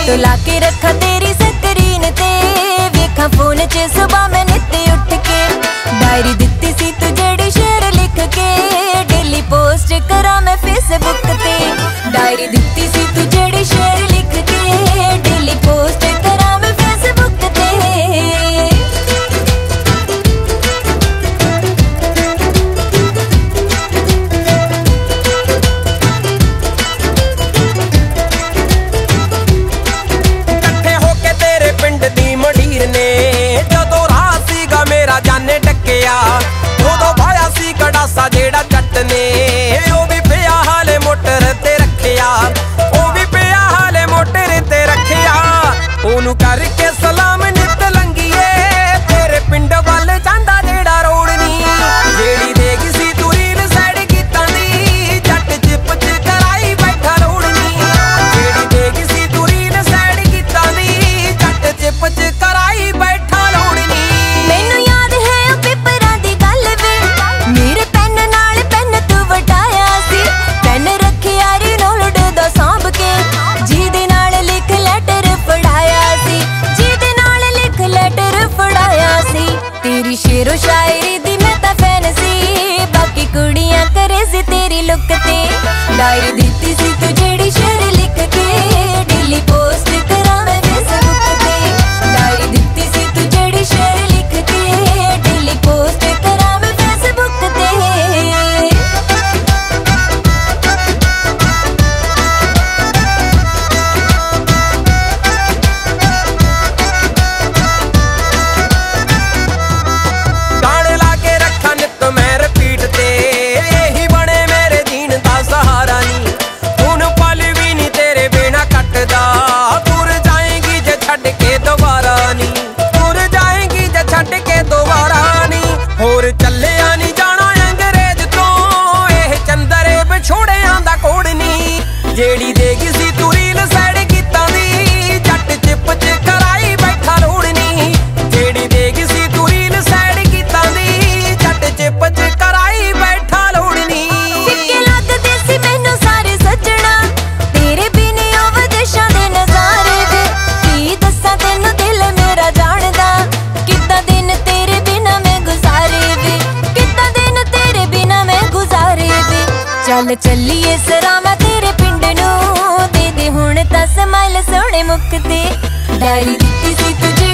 Photo ला रखा तेरी screen ते। वेखा फ़ोन च सुबह मैं नित उठ के डायरी दिती सी तू जड़ी शेर लिख के। डेली पोस्ट करा मैं फेसबुक lugar लुकते। डायरी दी सी तुझे ਚੱਲ ਚੱਲੀਏ ਸਰਾ ਮੈਂ ਤੇਰੇ ਪਿੰਡ ਨੂੰ। ਦੇ ਦੇ ਹੁਣ ਤਾਂ ਸਮਾਈਲ ਸੋਹਣੇ ਮੁੱਕ ਤੇ ਡਾਇਰੀ ਦਿੱਤੀ ਸੀ ਤੁਝੇ